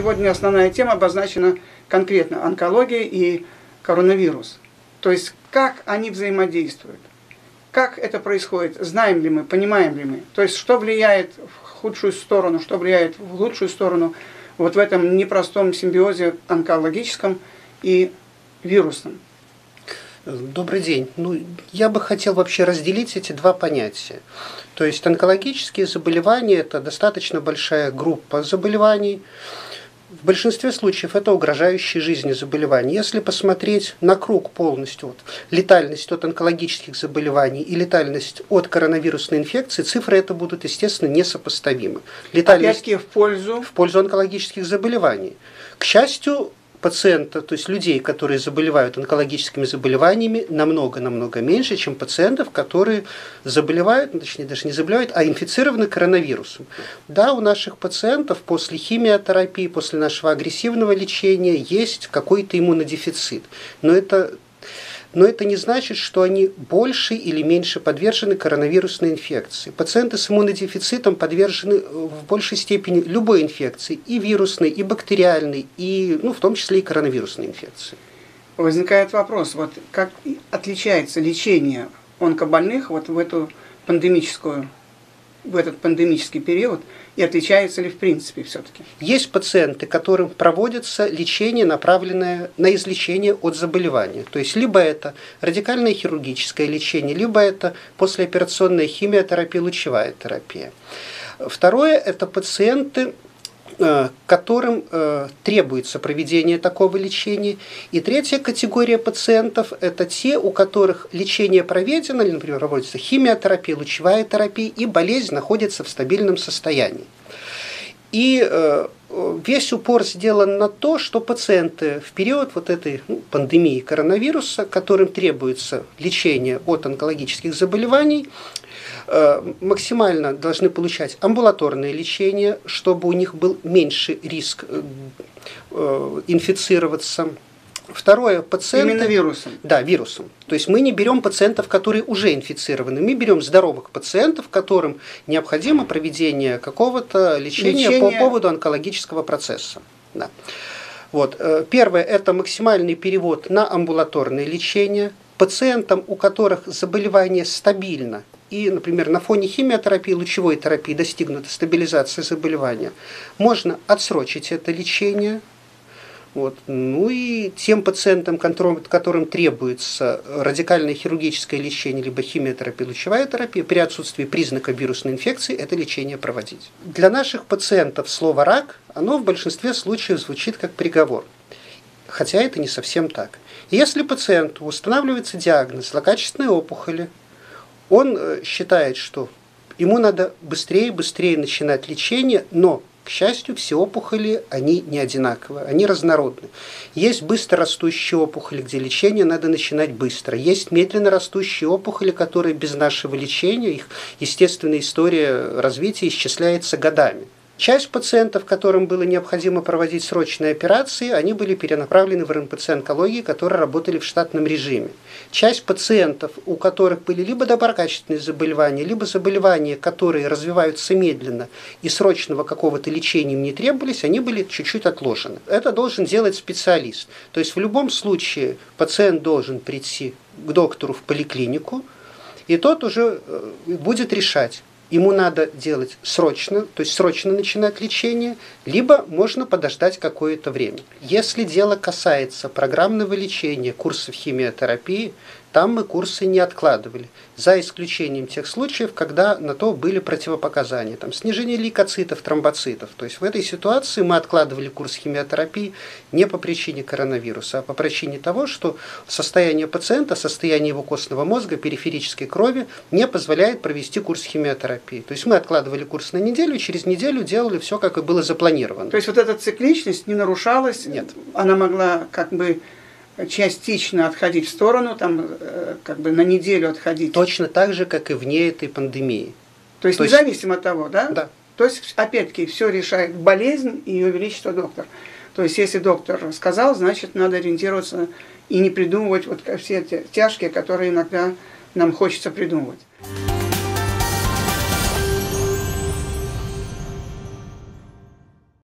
сегодня основная тема обозначена конкретно онкология и коронавирус. То есть как они взаимодействуют. Как это происходит, знаем ли мы, понимаем ли мы. То есть что влияет в худшую сторону, что влияет в лучшую сторону вот в этом непростом симбиозе онкологическом и вирусном. Добрый день. Ну, я бы хотел вообще разделить эти два понятия. То есть онкологические заболевания – это достаточно большая группа заболеваний, в большинстве случаев это угрожающие жизни заболевания. Если посмотреть на круг полностью, вот, летальность от онкологических заболеваний и летальность от коронавирусной инфекции, цифры это будут, естественно, несопоставимы. Летальность Опять-таки в пользу? В пользу онкологических заболеваний. К счастью, пациента, то есть людей, которые заболевают онкологическими заболеваниями, намного-намного меньше, чем пациентов, которые заболевают, ну, точнее даже не заболевают, а инфицированы коронавирусом. Да, у наших пациентов после химиотерапии, после нашего агрессивного лечения есть какой-то иммунодефицит. Но это но это не значит, что они больше или меньше подвержены коронавирусной инфекции. Пациенты с иммунодефицитом подвержены э, в большей степени любой инфекции, и вирусной, и бактериальной, и, ну, в том числе и коронавирусной инфекции. Возникает вопрос, вот как отличается лечение онкобольных вот в эту пандемическую в этот пандемический период и отличается ли в принципе все-таки? Есть пациенты, которым проводится лечение, направленное на излечение от заболевания. То есть либо это радикальное хирургическое лечение, либо это послеоперационная химиотерапия, лучевая терапия. Второе – это пациенты, которым э, требуется проведение такого лечения. И третья категория пациентов – это те, у которых лечение проведено, или, например, проводится химиотерапия, лучевая терапия, и болезнь находится в стабильном состоянии. И э, весь упор сделан на то, что пациенты в период вот этой ну, пандемии коронавируса, которым требуется лечение от онкологических заболеваний, Э, максимально должны получать амбулаторное лечение, чтобы у них был меньший риск э, э, инфицироваться. Второе, пациенты... Именно вирусом? Да, вирусом. То есть мы не берем пациентов, которые уже инфицированы, мы берем здоровых пациентов, которым необходимо проведение какого-то лечения, лечения... по поводу онкологического процесса. Да. Вот. Первое – это максимальный перевод на амбулаторное лечение. Пациентам, у которых заболевание стабильно и, например, на фоне химиотерапии, лучевой терапии достигнута стабилизация заболевания, можно отсрочить это лечение. Вот. Ну и тем пациентам, которым, требуется радикальное хирургическое лечение, либо химиотерапия, лучевая терапия, при отсутствии признака вирусной инфекции это лечение проводить. Для наших пациентов слово «рак», оно в большинстве случаев звучит как приговор. Хотя это не совсем так. Если пациенту устанавливается диагноз злокачественной опухоли, он э, считает, что ему надо быстрее и быстрее начинать лечение, но к счастью, все опухоли, они не одинаковые, они разнородны. Есть быстро растущие опухоли, где лечение надо начинать быстро. Есть медленно растущие опухоли, которые без нашего лечения, их естественная история развития исчисляется годами. Часть пациентов, которым было необходимо проводить срочные операции, они были перенаправлены в РНПЦ онкологии, которые работали в штатном режиме. Часть пациентов, у которых были либо доброкачественные заболевания, либо заболевания, которые развиваются медленно и срочного какого-то лечения им не требовались, они были чуть-чуть отложены. Это должен делать специалист. То есть в любом случае пациент должен прийти к доктору в поликлинику, и тот уже э, будет решать, ему надо делать срочно, то есть срочно начинать лечение, либо можно подождать какое-то время. Если дело касается программного лечения, курсов химиотерапии, там мы курсы не откладывали, за исключением тех случаев, когда на то были противопоказания, там снижение лейкоцитов, тромбоцитов. То есть в этой ситуации мы откладывали курс химиотерапии не по причине коронавируса, а по причине того, что состояние пациента, состояние его костного мозга, периферической крови не позволяет провести курс химиотерапии. То есть мы откладывали курс на неделю, через неделю делали все, как и было запланировано. То есть вот эта цикличность не нарушалась? Нет. Она могла как бы частично отходить в сторону, там, э, как бы на неделю отходить. Точно так же, как и вне этой пандемии. То есть То независимо есть... от того, да? Да. То есть, опять-таки, все решает болезнь и ее величество доктор. То есть, если доктор сказал, значит, надо ориентироваться и не придумывать вот все эти тяжкие, которые иногда нам хочется придумывать.